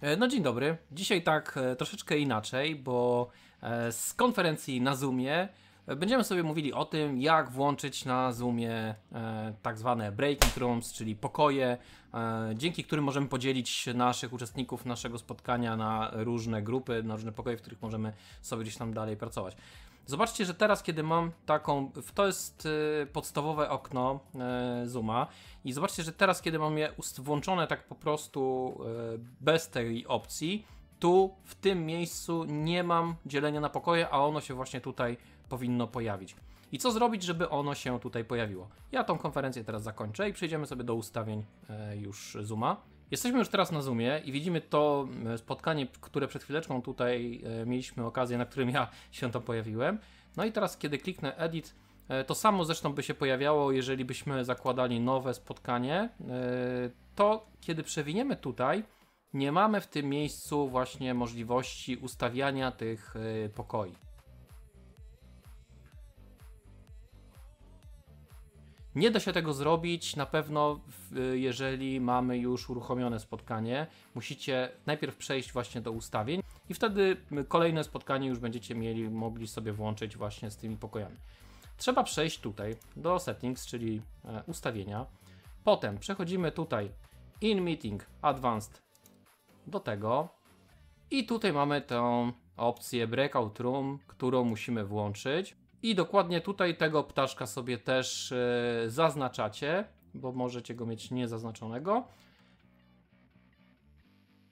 E, no dzień dobry. Dzisiaj tak e, troszeczkę inaczej, bo e, z konferencji na Zoomie będziemy sobie mówili o tym, jak włączyć na Zoomie tak zwane breaking rooms, czyli pokoje, dzięki którym możemy podzielić naszych uczestników naszego spotkania na różne grupy, na różne pokoje, w których możemy sobie gdzieś tam dalej pracować. Zobaczcie, że teraz, kiedy mam taką, to jest y, podstawowe okno y, Zooma i zobaczcie, że teraz, kiedy mam je włączone tak po prostu y, bez tej opcji, tu w tym miejscu nie mam dzielenia na pokoje, a ono się właśnie tutaj powinno pojawić. I co zrobić, żeby ono się tutaj pojawiło? Ja tą konferencję teraz zakończę i przejdziemy sobie do ustawień już Zooma. Jesteśmy już teraz na Zoomie i widzimy to e, spotkanie, które przed chwileczką tutaj e, mieliśmy okazję, na którym ja się tam pojawiłem. No i teraz, kiedy kliknę Edit, e, to samo zresztą by się pojawiało, jeżeli byśmy zakładali nowe spotkanie. To kiedy przewiniemy tutaj, nie mamy w tym miejscu właśnie możliwości ustawiania tych pokoi. Nie da się tego zrobić na pewno, jeżeli mamy już uruchomione spotkanie. Musicie najpierw przejść właśnie do ustawień i wtedy kolejne spotkanie już będziecie mieli, mogli sobie włączyć właśnie z tymi pokojami. Trzeba przejść tutaj do settings, czyli e, ustawienia. Potem przechodzimy tutaj in meeting advanced do tego i tutaj mamy tę opcję breakout room, którą musimy włączyć. I dokładnie tutaj tego ptaszka sobie też yy, zaznaczacie, bo możecie go mieć niezaznaczonego.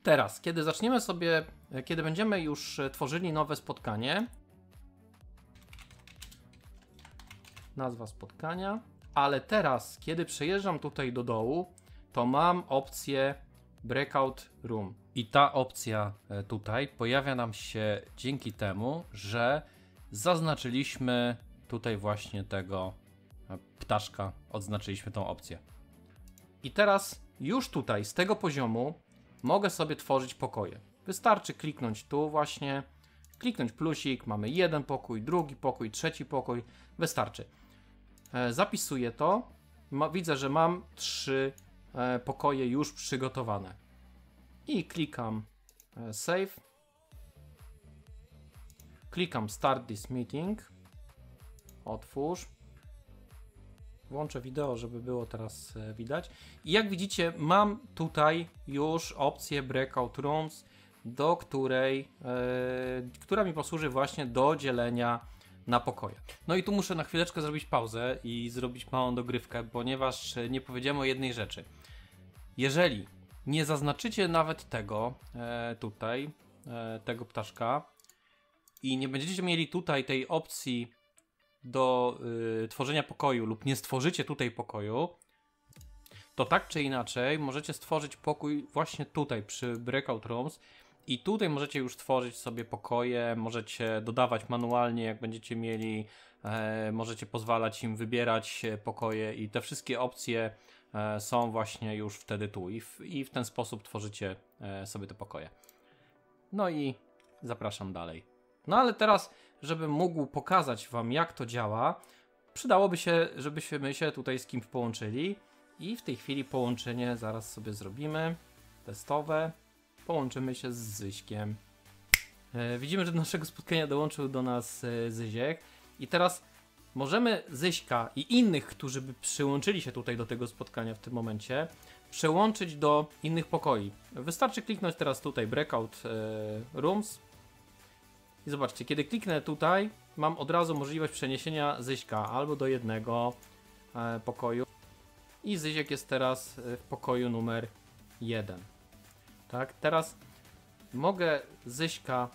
Teraz, kiedy zaczniemy sobie, e, kiedy będziemy już e, tworzyli nowe spotkanie, nazwa spotkania, ale teraz, kiedy przejeżdżam tutaj do dołu, to mam opcję Breakout Room. I ta opcja tutaj pojawia nam się dzięki temu, że zaznaczyliśmy tutaj właśnie tego ptaszka, odznaczyliśmy tą opcję. I teraz już tutaj z tego poziomu mogę sobie tworzyć pokoje. Wystarczy kliknąć tu właśnie, kliknąć plusik, mamy jeden pokój, drugi pokój, trzeci pokój, wystarczy. E, zapisuję to, widzę, że mam trzy e, pokoje już przygotowane. I klikam e, save Klikam Start this meeting. Otwórz. Włączę wideo, żeby było teraz e, widać. I jak widzicie, mam tutaj już opcję Breakout Rooms, do której, yy, która mi posłuży właśnie do dzielenia na pokoje. No i tu muszę na chwileczkę zrobić pauzę i zrobić małą dogrywkę, ponieważ nie powiedziałem o jednej rzeczy. Jeżeli nie zaznaczycie nawet tego e, tutaj, e, tego ptaszka, i nie będziecie mieli tutaj tej opcji do y, tworzenia pokoju lub nie stworzycie tutaj pokoju, to tak czy inaczej możecie stworzyć pokój właśnie tutaj przy Breakout Rooms i tutaj możecie już tworzyć sobie pokoje, możecie dodawać manualnie, jak będziecie mieli, e, możecie pozwalać im wybierać pokoje i te wszystkie opcje e, są właśnie już wtedy tu i w, i w ten sposób tworzycie e, sobie te pokoje. No i zapraszam dalej. No ale teraz, żebym mógł pokazać Wam, jak to działa, przydałoby się, żebyśmy się tutaj z kimś połączyli. I w tej chwili połączenie zaraz sobie zrobimy. Testowe. Połączymy się z Zyśkiem. E, widzimy, że do naszego spotkania dołączył do nas e, Zyziek. I teraz możemy Zyśka i innych, którzy by przyłączyli się tutaj do tego spotkania w tym momencie, przełączyć do innych pokoi. Wystarczy kliknąć teraz tutaj Breakout e, Rooms i zobaczcie, kiedy kliknę tutaj, mam od razu możliwość przeniesienia Zyśka albo do jednego e, pokoju. I Zysiek jest teraz e, w pokoju numer 1. Tak, teraz mogę Zyśka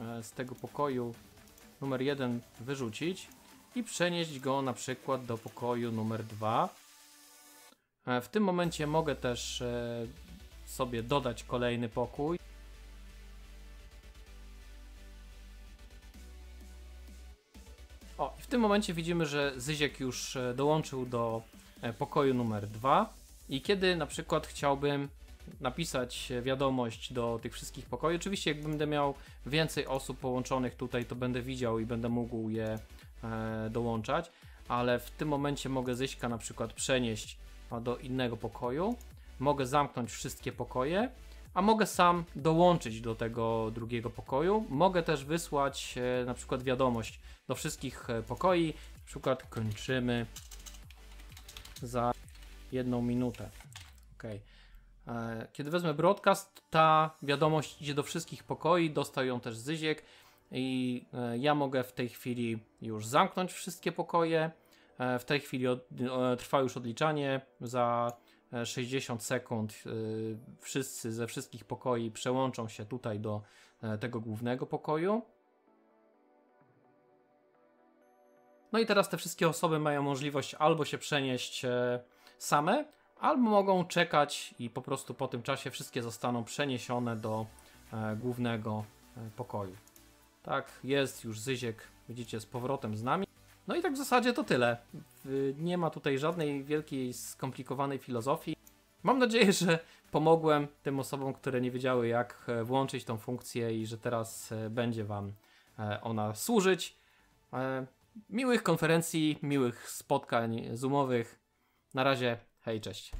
e, z tego pokoju numer 1 wyrzucić i przenieść go na przykład do pokoju numer 2. E, w tym momencie mogę też e, sobie dodać kolejny pokój. Tym momencie widzimy, że Zyziek już e, dołączył do e, pokoju numer 2 i kiedy na przykład chciałbym napisać wiadomość do tych wszystkich pokoi, oczywiście jak będę miał więcej osób połączonych tutaj, to będę widział i będę mógł je e, dołączać, ale w tym momencie mogę Zyśka na przykład przenieść do innego pokoju, mogę zamknąć wszystkie pokoje, a mogę sam dołączyć do tego drugiego pokoju. Mogę też wysłać e, na przykład wiadomość do wszystkich e, pokoi. Na przykład kończymy za jedną minutę. Ok. Kiedy wezmę broadcast, ta wiadomość idzie do wszystkich pokoi, dostał ją też Zyziek i e, ja mogę w tej chwili już zamknąć wszystkie pokoje. E, w tej chwili od, e, trwa już odliczanie za 60 sekund. Wszyscy ze wszystkich pokoi przełączą się tutaj do tego głównego pokoju. No i teraz te wszystkie osoby mają możliwość albo się przenieść same, albo mogą czekać i po prostu po tym czasie wszystkie zostaną przeniesione do głównego pokoju. Tak, jest już Zyziek, widzicie, z powrotem z nami. No i tak w zasadzie to tyle. Nie ma tutaj żadnej wielkiej, skomplikowanej filozofii. Mam nadzieję, że pomogłem tym osobom, które nie wiedziały, jak e, włączyć tą funkcję i że teraz e, będzie Wam e, ona służyć. Miłych konferencji, miłych spotkań zoomowych. Na razie, hej, cześć.